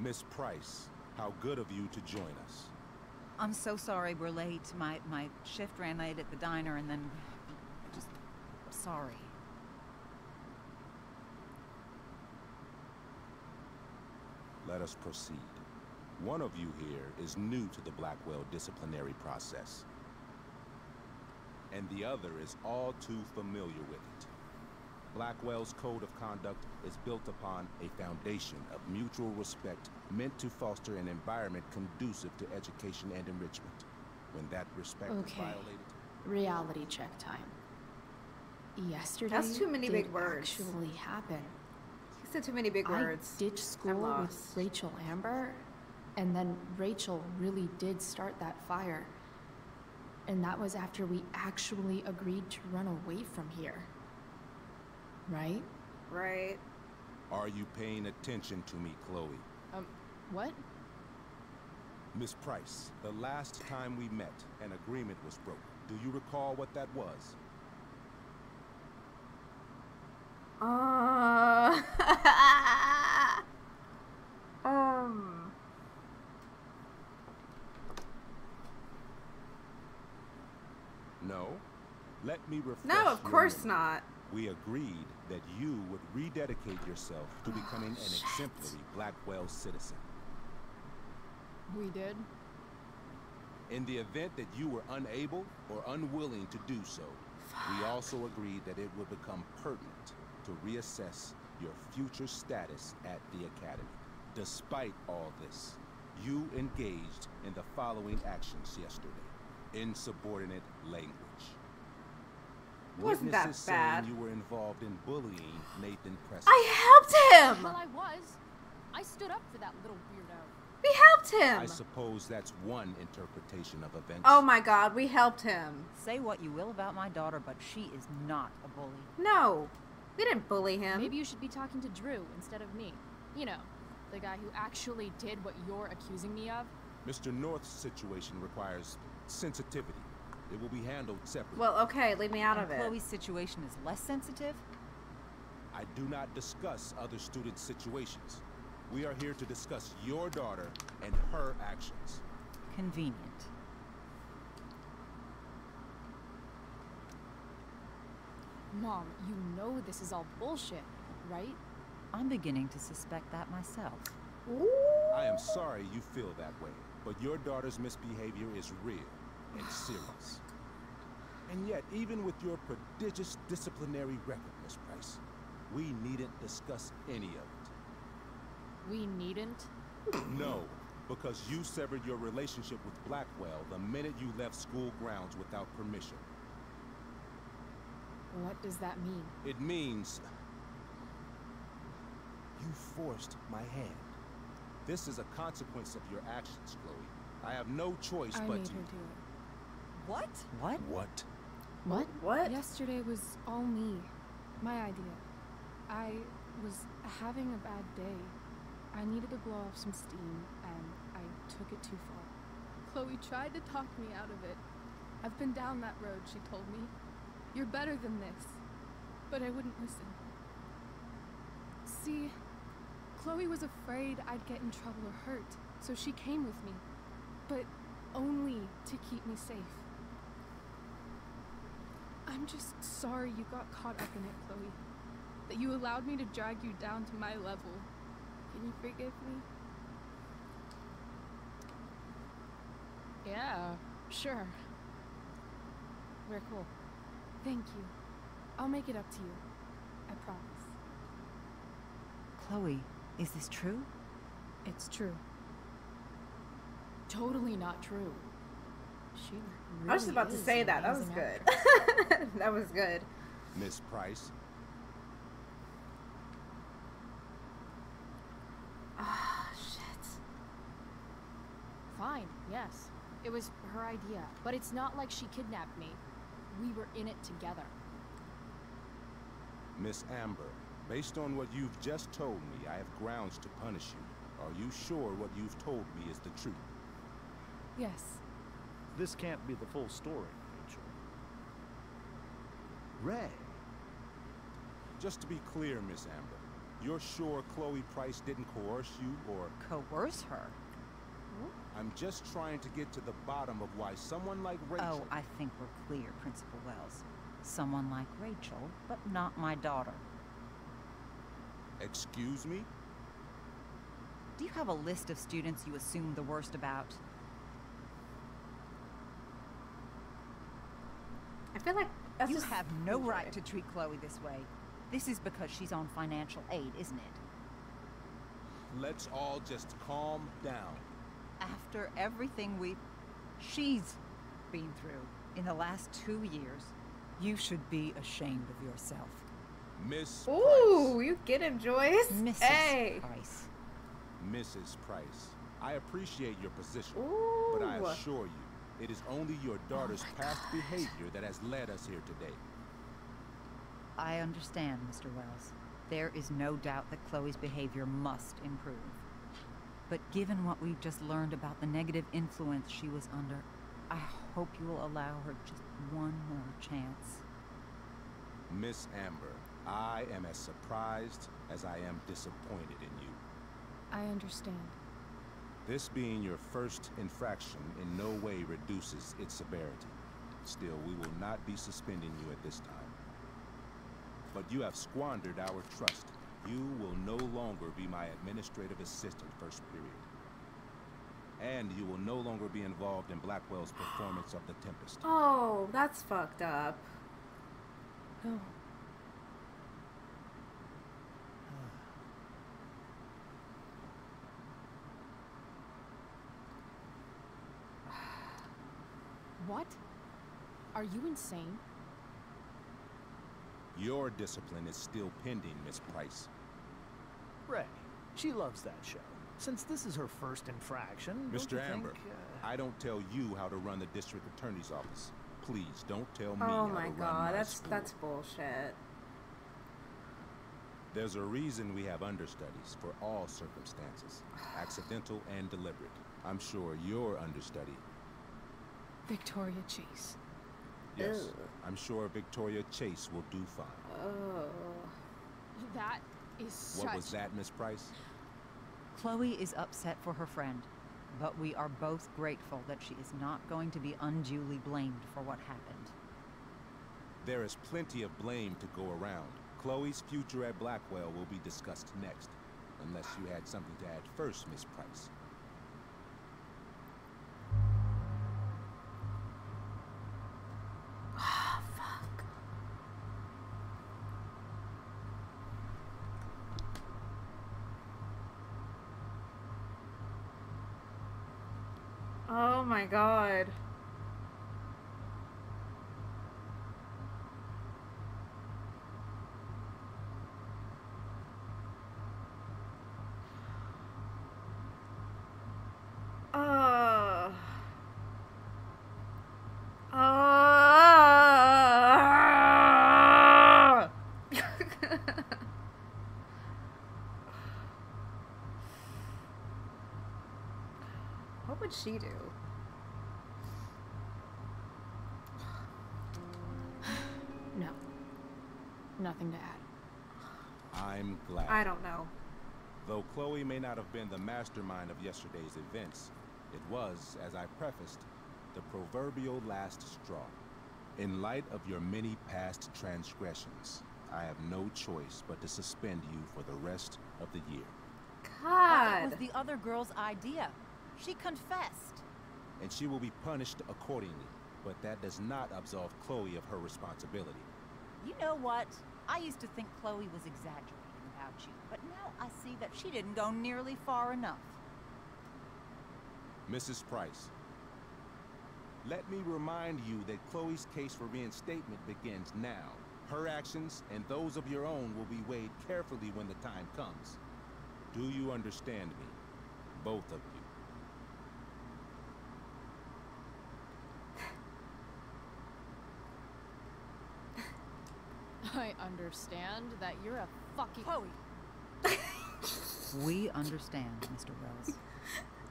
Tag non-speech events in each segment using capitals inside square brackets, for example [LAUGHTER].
Miss Price, how good of you to join us. I'm so sorry we're late. My my shift ran late at the diner and then just sorry. Let us proceed. One of you here is new to the Blackwell disciplinary process. And the other is all too familiar with it. Blackwell's code of conduct is built upon a foundation of mutual respect meant to foster an environment conducive to education and enrichment. When that respect is Okay. violated, Reality check time. Yesterday That's too many big words. actually happen. You said too many big words. I ditched school with. Rachel Amber, and then Rachel really did start that fire. And that was after we actually agreed to run away from here. Right? Right. are you paying attention to me, Chloe? Um, what? Miss Price, the last time we met, an agreement was broken. Do you recall what that was? Uh, [LAUGHS] um. No. Let me refresh No, of course memory. not. We agreed that you would rededicate yourself to becoming an exemplary Blackwell citizen. We did? In the event that you were unable or unwilling to do so, we also agreed that it would become pertinent to reassess your future status at the Academy. Despite all this, you engaged in the following actions yesterday. Insubordinate language. Wasn't that Witnesses bad. saying you were involved in bullying Nathan Prescott. I helped him. Well, I was. I stood up for that little weirdo. We helped him. I suppose that's one interpretation of events. Oh my God, we helped him. Say what you will about my daughter, but she is not a bully. No, we didn't bully him. Maybe you should be talking to Drew instead of me. You know, the guy who actually did what you're accusing me of. Mr. North's situation requires sensitivity. It will be handled separately. Well, okay, leave me out and of it. Chloe's situation is less sensitive? I do not discuss other students' situations. We are here to discuss your daughter and her actions. Convenient. Mom, you know this is all bullshit, right? I'm beginning to suspect that myself. Ooh. I am sorry you feel that way, but your daughter's misbehavior is real and serious. And yet, even with your prodigious disciplinary record, Miss Price, we needn't discuss any of it. We needn't. No, because you severed your relationship with Blackwell the minute you left school grounds without permission. What does that mean? It means you forced my hand. This is a consequence of your actions, Chloe. I have no choice I but made to. her do it. What? What? What? What? What? Yesterday was all me. My idea. I was having a bad day. I needed to blow off some steam, and I took it too far. Chloe tried to talk me out of it. I've been down that road, she told me. You're better than this. But I wouldn't listen. See, Chloe was afraid I'd get in trouble or hurt, so she came with me. But only to keep me safe. I'm just sorry you got caught up in it, Chloe. That you allowed me to drag you down to my level. Can you forgive me? Yeah, sure. We're cool. Thank you. I'll make it up to you. I promise. Chloe, is this true? It's true. Totally not true. She really I was just about to say that. That was amazing good. [LAUGHS] that was good. Miss Price? Ah, shit. Fine, yes. It was her idea, but it's not like she kidnapped me. We were in it together. Miss Amber, based on what you've just told me, I have grounds to punish you. Are you sure what you've told me is the truth? Yes. This can't be the full story, Rachel. Ray. Just to be clear, Miss Amber, You're sure Chloe Price didn't coerce you, or Coerce her? I'm just trying to get to the bottom of why someone like Rachel. Oh, I think we're clear, Principal Wells. Someone like Rachel, but not my daughter. Excuse me? Do you have a list of students you assume the worst about? Feel like that's you just have no okay. right to treat Chloe this way. This is because she's on financial aid, isn't it? Let's all just calm down. After everything we she's been through in the last two years, you should be ashamed of yourself. Miss Ooh, Price. you get him, Joyce. Mrs. Hey. Price. Mrs. Price. I appreciate your position, Ooh. but I assure you, it is only your oh daughter's past behavior that has led us here today. I understand, Mr. Wells. There is no doubt that Chloe's behavior must improve. But given what we've just learned about the negative influence she was under, I hope you will allow her just one more chance. Miss Amber, I am as surprised as I am disappointed in you. I understand. This being your first infraction in no way reduces its severity. Still, we will not be suspending you at this time. But you have squandered our trust. You will no longer be my administrative assistant first period. And you will no longer be involved in Blackwell's performance of The Tempest. Oh, that's fucked up. No. What? Are you insane? Your discipline is still pending, Miss Price. Ray, she loves that show. Since this is her first infraction, don't Mr. you Amber, think, uh, I don't tell you how to run the district attorney's office. Please don't tell me Oh how my to run god, my that's school. that's bullshit. There's a reason we have understudies for all circumstances, accidental and deliberate. I'm sure your understudy. Victoria Chase. Yes, Ugh. I'm sure Victoria Chase will do fine. Oh. That is such. What was that, Miss Price? Chloe is upset for her friend, but we are both grateful that she is not going to be unduly blamed for what happened. There is plenty of blame to go around. Chloe's future at Blackwell will be discussed next, unless you had something to add first, Miss Price. Oh my god. Uh. Uh. what would she do? No. Nothing to add. I'm glad. I don't know. Though Chloe may not have been the mastermind of yesterday's events, it was, as I prefaced, the proverbial last straw. In light of your many past transgressions, I have no choice but to suspend you for the rest of the year. God! That God. was the other girl's idea. She confessed. And she will be punished accordingly, but that does not absolve Chloe of her responsibility. You know what? I used to think Chloe was exaggerating about you, but now I see that she didn't go nearly far enough. Mrs. Price, let me remind you that Chloe's case for reinstatement begins now. Her actions and those of your own will be weighed carefully when the time comes. Do you understand me? Both of you. I understand that you're a fucking. Chloe. we understand, Mr. Wells.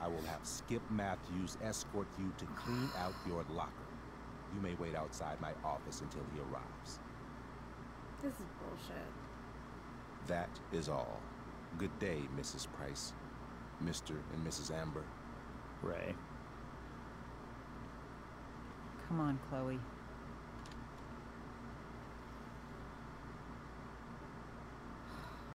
I will have Skip Matthews escort you to clean out your locker. You may wait outside my office until he arrives. This is bullshit. That is all. Good day, Mrs. Price. Mr. and Mrs. Amber. Ray. Come on, Chloe.